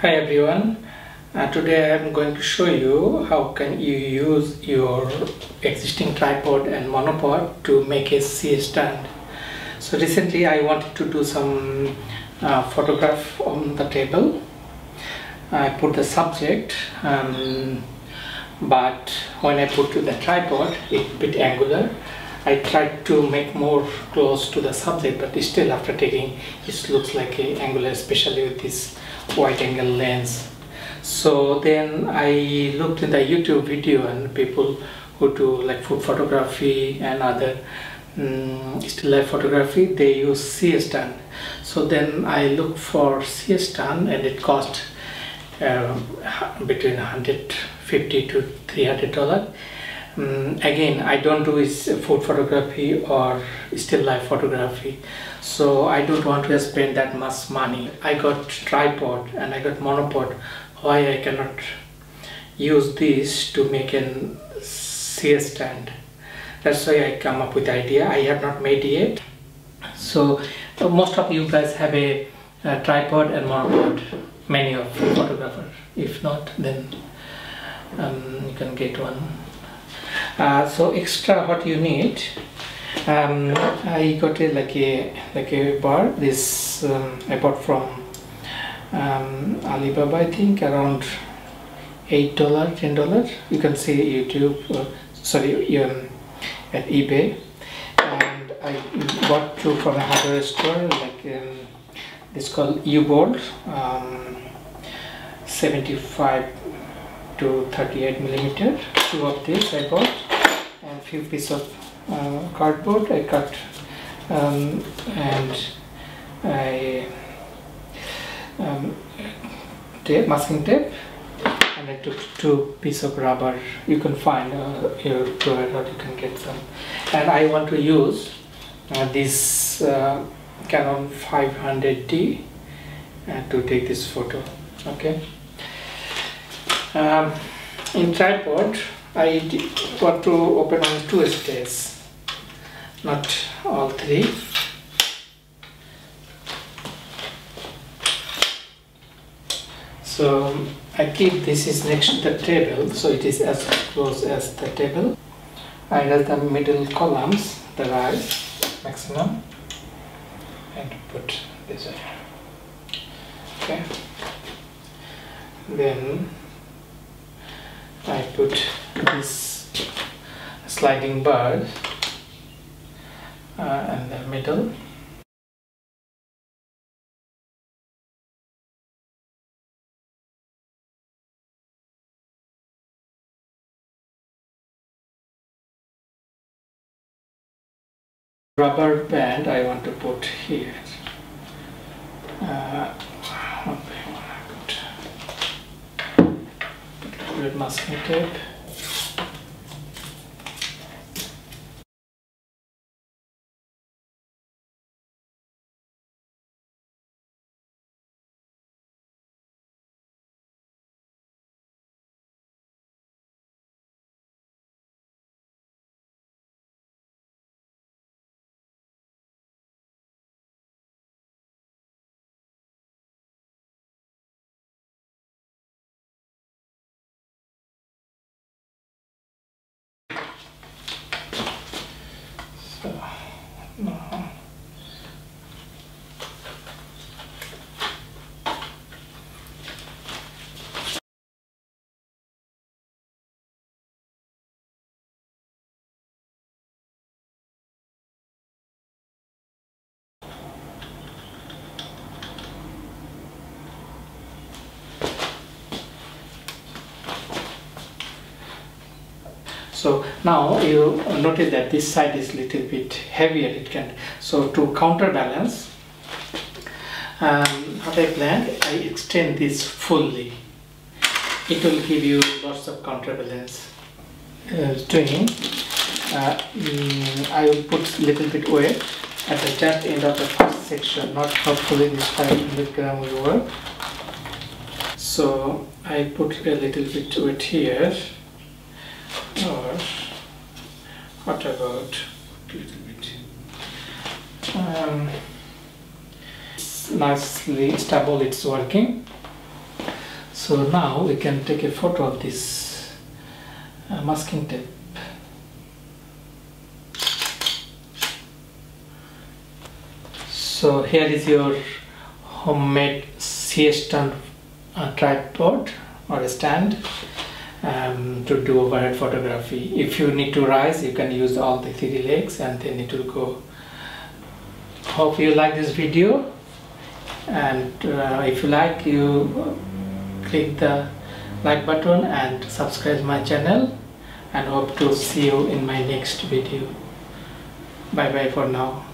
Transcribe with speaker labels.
Speaker 1: Hi everyone. Uh, today I am going to show you how can you use your existing tripod and monopod to make a C stand. So recently I wanted to do some uh, photograph on the table. I put the subject um, but when I put to the tripod it bit angular. I tried to make more close to the subject but still after taking it looks like a angular especially with this wide angle lens. So then I looked in the YouTube video and people who do like food photography and other um, still life photography they use C stand so then I looked for C stand and it cost uh, between 150 to 300 dollars um, again I don't do is food photography or still life photography. So I don't want to spend that much money. I got tripod and I got monopod. Why I cannot use this to make an C stand? That's why I come up with idea. I have not made yet. So uh, most of you guys have a, a tripod and monopod. Many of photographers. If not then um, you can get one uh, so extra what you need um, I got a like a like a bar. This um, I bought from um, Alibaba I think around eight dollar ten dollar. You can see YouTube uh, sorry um, at eBay. And I bought two from a hardware store like um, this called U-bolt um, 75 to 38 millimeter two of these I bought and few pieces of uh, cardboard I cut um, and I um, tape, masking tape and I took two pieces of rubber. You can find uh, your or you can get some. And I want to use uh, this uh, Canon 500D uh, to take this photo okay um, in tripod I want to open only two stays not all three. So I keep this is next to the table so it is as close as the table. I have the middle columns the rise maximum and put this way okay. Then I put this sliding bar uh, in the middle. Rubber band I want to put here. Uh, what do I want to put put a little masking tape So, now so now you notice that this side is little bit heavier it can so to counterbalance um, what I planned I extend this fully. It will give you lots of counterbalance uh, uh, mm, I will put little bit weight at the just end of the first section not hopefully this 500 gram will work. So I put a little bit weight here or what about a little bit um, nicely stable it's working. So now we can take a photo of this uh, masking tape. So here is your homemade C stand uh, tripod or a stand um, to do overhead photography. If you need to rise you can use all the three legs and then it will go. Hope you like this video. And uh, if you like you click the like button and subscribe my channel. And hope to see you in my next video. Bye bye for now